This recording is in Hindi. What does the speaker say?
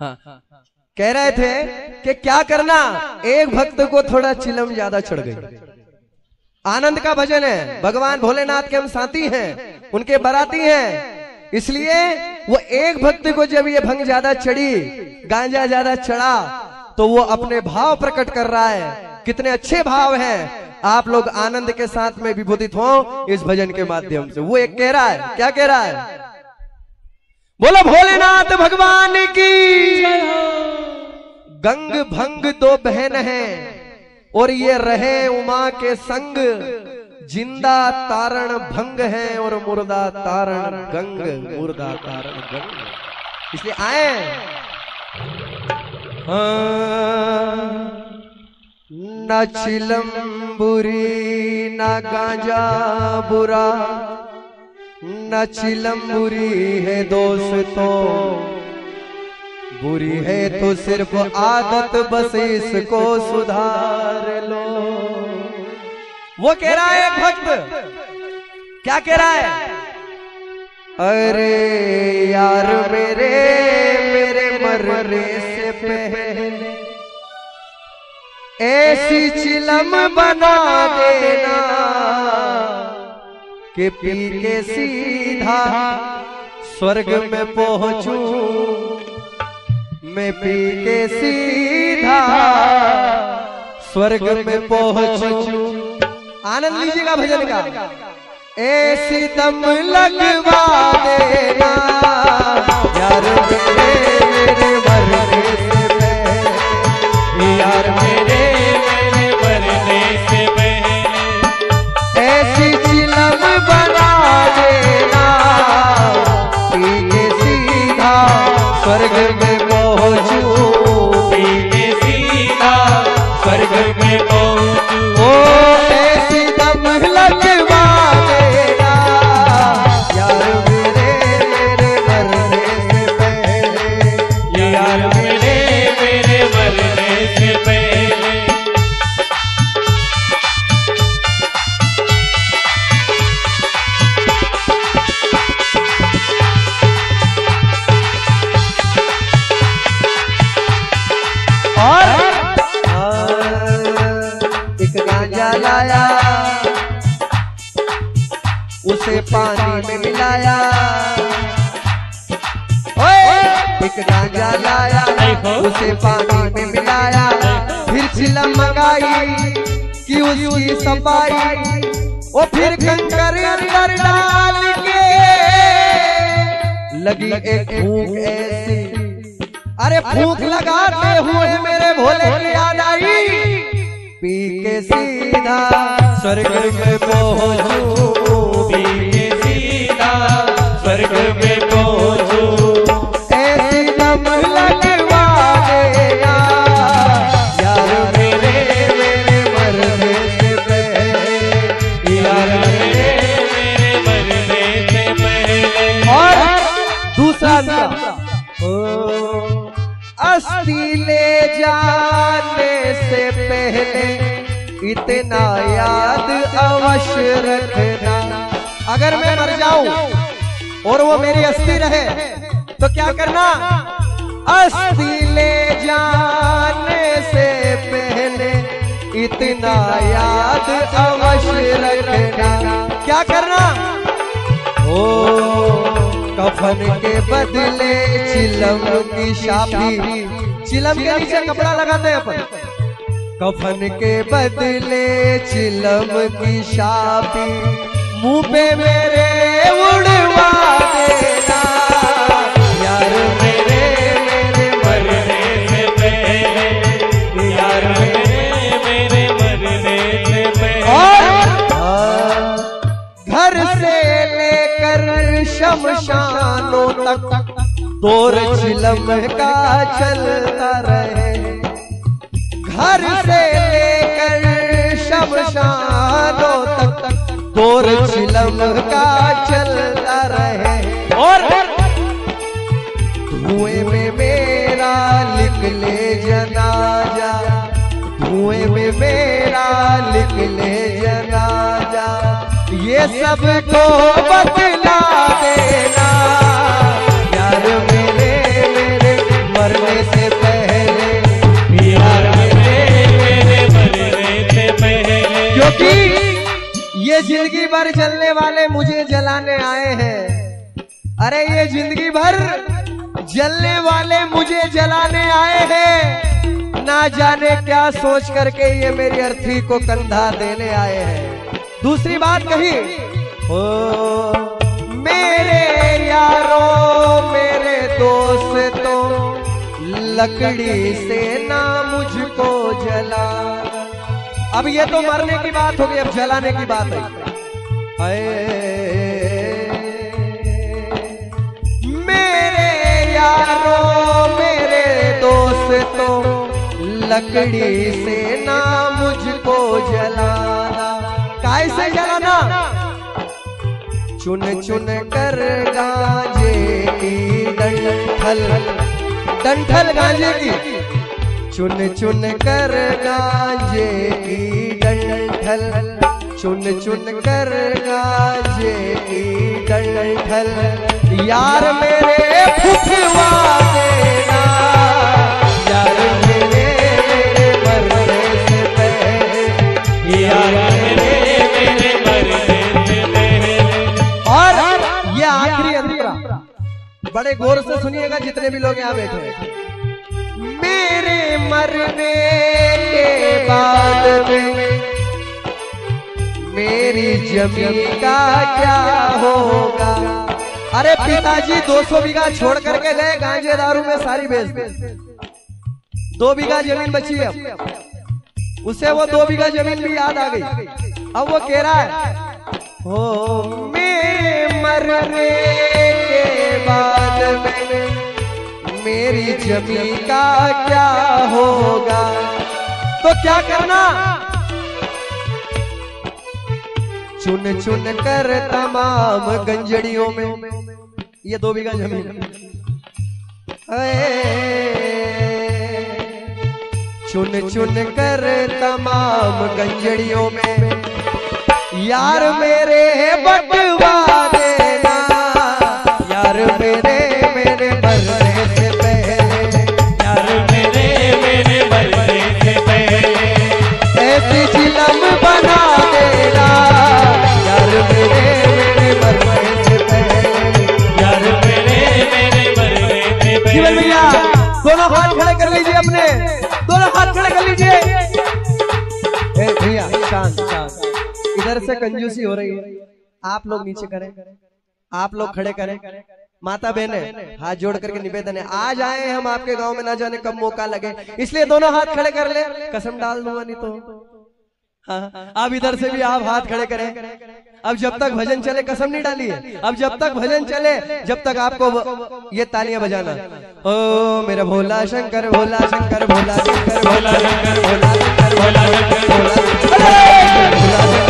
हाँ। कह रहे थे कि क्या करना? एक भक्त को थोड़ा चिलम ज़्यादा चढ़ गई। आनंद का भजन है। भगवान भोलेनाथ के हम साथी हैं। उनके बराती हैं। इसलिए वो एक भक्त को जब ये भंग ज़्यादा चढ़ी, गांजा ज़्यादा चढ़ा तो वो अपने भाव प्रकट कर रहा है। कितने अच्छे भाव हैं। आप लोग आनंद के साथ में विभूतित हो इस भजन के माध्यम से। वो एक कह रहा है। क्या कह रहा है? बोलो भोलेनाथ भगवान की। गंग भंग दो बहन हैं और ये रहे उमा के संग। ज़िंदा तारण भंग है और मुर्दा तारण गंग मुर्दा तारण गंग। इसलिए आए। हाँ, न चिलम बुरी न गांजा बुरा। न चिलम बुरी है दोस्तों। बुरी है तो सिर्फ़ आदत, बस इसको सुधार लो। वो कह रहा है, भक्त, क्या कह रहा है? अरे यार, मेरे मेरे मरने से पहले ऐसी चिलम बना देना। कि पी के सीधा स्वर्ग में पहुंचू। मैं पी के सीधा स्वर्ग में पहुंचू। आनंद लीजिएगा भजन का। ऐसी दम लगवा देना। पानी में मिलाया! एक गांजा लाया उसे पानी में मिलाया। फिर चिलम मंगाई कि उसकी सफ़ाई। वो फिर कंकर अंदर डाल के। लगी एक भूख ऐसी। अरे भूख लगाते हुए मेरे भोले की याद आई पी के सीधा स्वर्ग में पहुंचू। इतना याद अवश्य रखना। अगर मैं मर जाऊँ और वो मेरी अस्थि रहे तो क्या करना? अस्थि ले जाने से पहले इतना याद अवश्य रखना। क्या करना? ओ, कफन के बदले चिलम की शाफी चिलम के नीचे कपड़ा लगाते हैं अपन। कफन के बदले चिलम की शाफी मुँह पे मेरे उड़वा देना। यार मेरे मेरे मरने से पहले यार मेरे मेरे मरने से पहले। घर से लेकर शमशानों तक दौर चिलम का चलता रहे। घर से लेकर शमशानों तक दौर चिलम का चलता रहे। और धुएँ में मेरा लिख ले जनाजा, धुएँ में मेरा लिख ले जनाजा। ये सबको बतला देना। अरे ये ज़िंदगी भर जलने वाले मुझे जलाने आए हैं। ना जाने क्या सोच करके ये मेरी अर्थी को कंधा देने आए हैं। दूसरी बात कही, ओ, मेरे यारों, मेरे दोस्तों लकड़ी से ना मुझको जला। अब ये तो मरने की बात हो गई अब जलाने की बात है। यारों मेरे दोस्तों लकड़ी से ना मुझको जलाना। काय से जलाना? चुन चुन कर गांजे की डंठल। डंठल गांजे की? चुन चुन कर गांजे की डंठल। चुन चुन कर गांजे की डंठल यार मेरे फुफवा बड़े गौर से सुनिएगा जितने भी लोग यहाँ बैठे हैं। मेरे मरने के बाद में मेरी ज़मीन का क्या होगा? अरे पिताजी 200 बीघा छोड़ करके गए गांजे दारू में सारी बेच दी दो बीघा ज़मीन बची है अब। उसे वो दो बीघा ज़मीन भी याद आ गई। अब वो कह रहा है। हो। मेरे मरने के बाद में मेरी ज़मीन का क्या होगा? तो क्या करना? चुन चुन कर तमाम गंजड़ियों में। ये दो बीघा ज़मीन चुन चुन कर तमाम गंजड़ियों में। यार मेरे बटवा से कंजूसी हो रही है। आप लोग नीचे करें। आप लोग खड़े करें। माता बहने हाथ जोड़ करके निवेदन है। आज आए हम आपके गाँव में, ना जाने कब मौका लगे। इसलिए दोनों हाथ खड़े कर ले। कसम डाल दूँगा नहीं तो। हाँ, अब इधर से भी आप हाथ खड़े करें। अब जब तक भजन चले, कसम नहीं डाली अब जब तक भजन चले, जब तक आपको ये तालियाँ बजाना। ओ मेरा भोला शंकर भोला शंकर भोला शंकर भोला शंकर भोला शंकर भोला शंकर भोला शंकर।